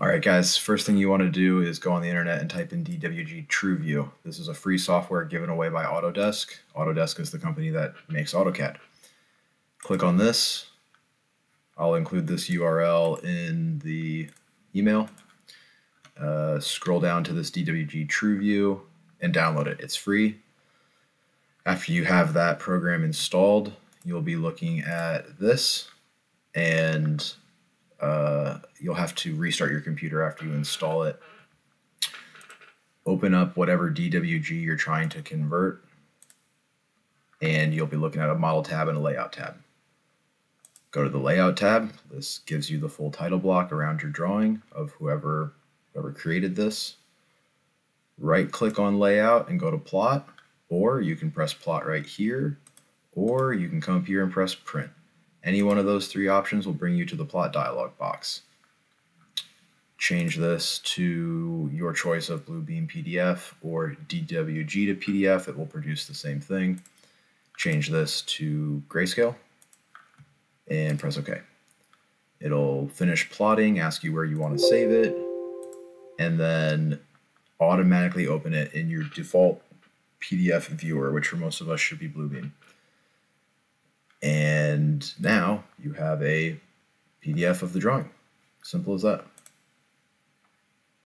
All right, guys, first thing you want to do is go on the internet and type in DWG TrueView. This is a free software given away by Autodesk. Autodesk is the company that makes AutoCAD. Click on this. I'll include this URL in the email. Uh, scroll down to this DWG TrueView and download it. It's free. After you have that program installed, you'll be looking at this and uh, you'll have to restart your computer after you install it. Open up whatever DWG you're trying to convert, and you'll be looking at a model tab and a layout tab. Go to the layout tab. This gives you the full title block around your drawing of whoever whoever created this. Right click on layout and go to plot, or you can press plot right here, or you can come up here and press print. Any one of those three options will bring you to the plot dialog box. Change this to your choice of Bluebeam PDF or DWG to PDF. It will produce the same thing. Change this to grayscale and press OK. It'll finish plotting, ask you where you want to save it, and then automatically open it in your default PDF viewer, which for most of us should be Bluebeam. And now you have a PDF of the drawing. Simple as that.